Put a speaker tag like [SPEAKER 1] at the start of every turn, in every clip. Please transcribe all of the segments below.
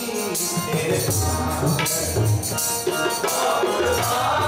[SPEAKER 1] Oh, my
[SPEAKER 2] God.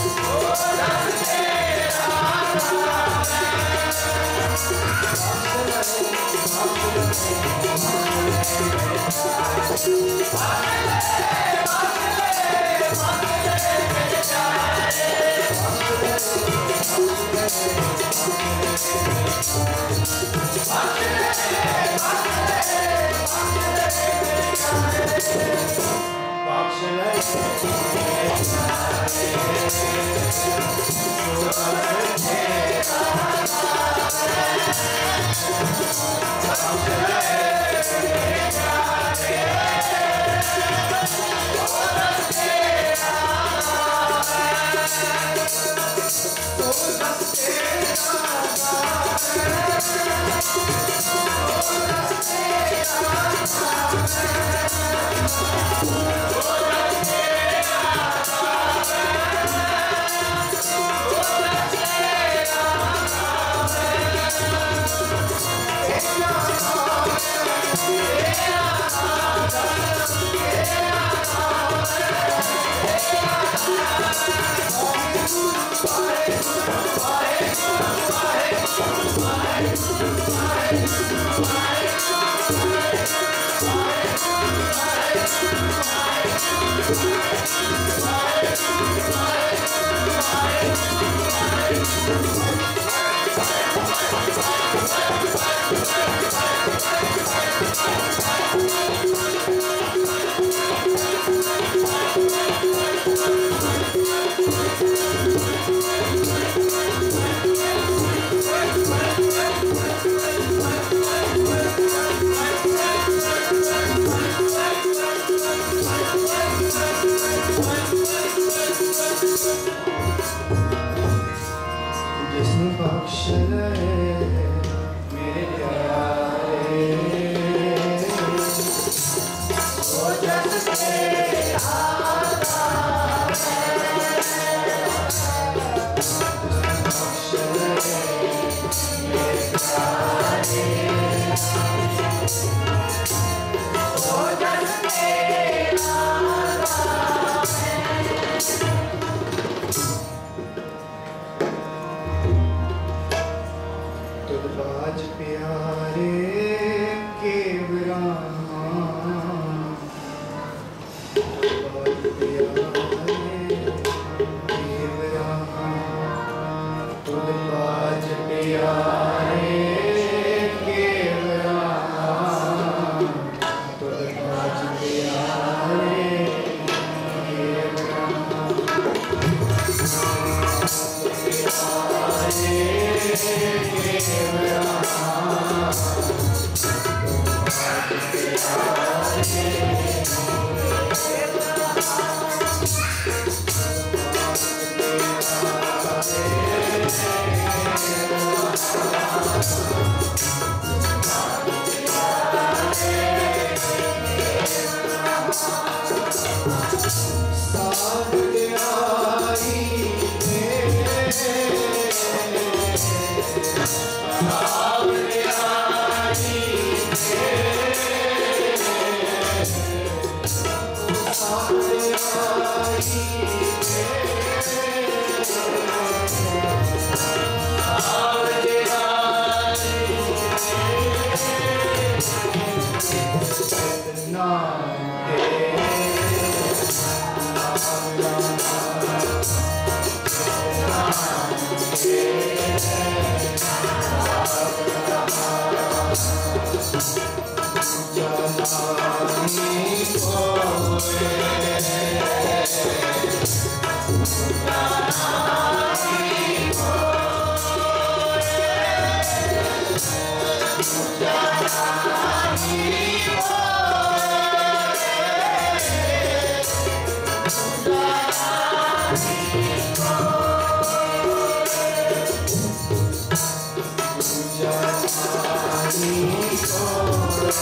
[SPEAKER 2] Oh, Oh,
[SPEAKER 1] Yes.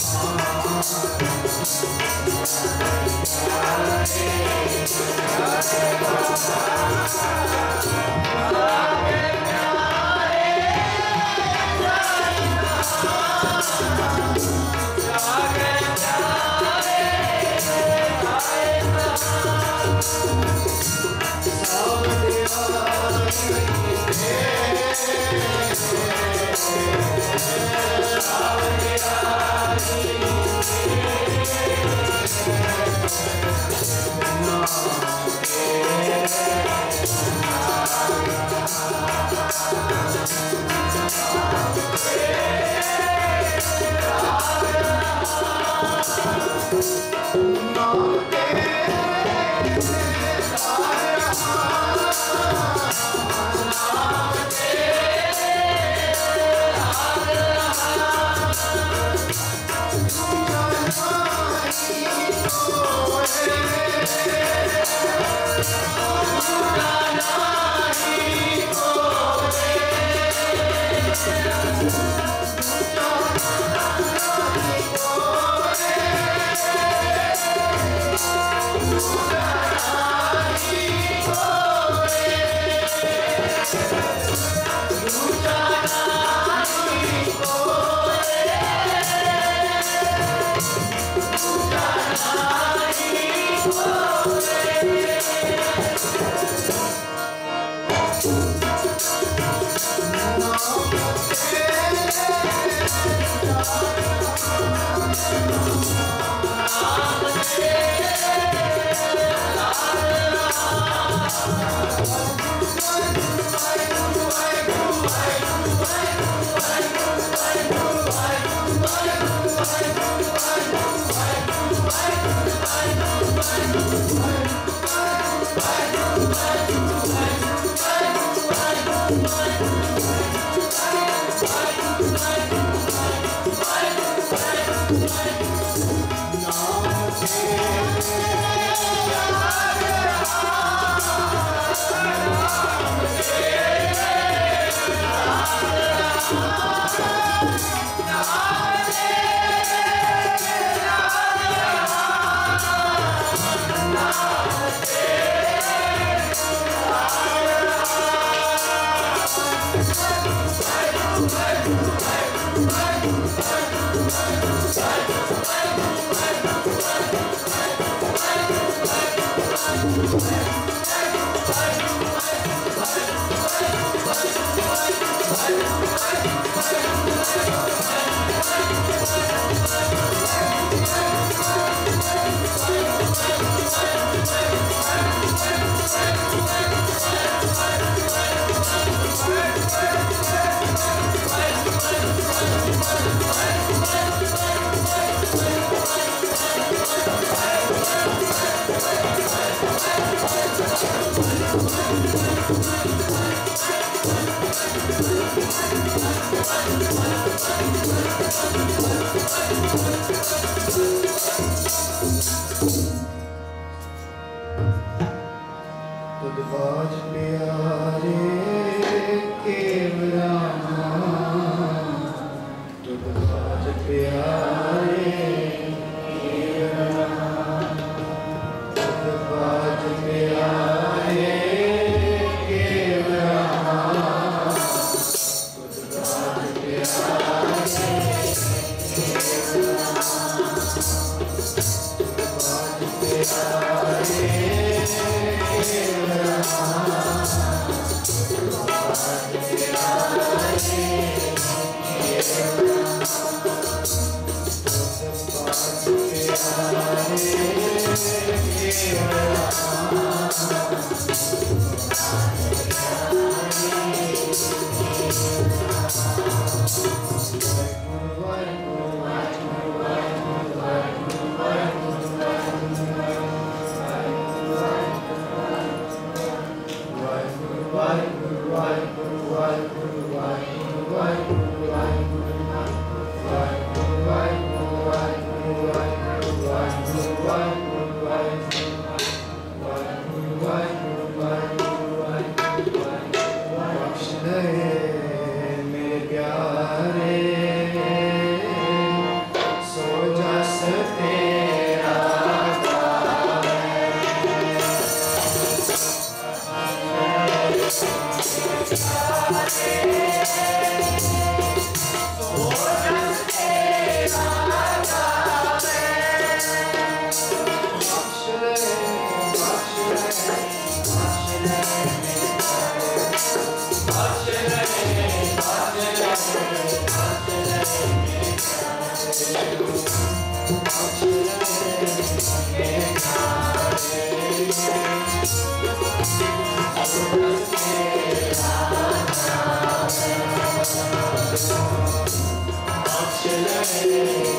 [SPEAKER 1] Thank
[SPEAKER 2] you.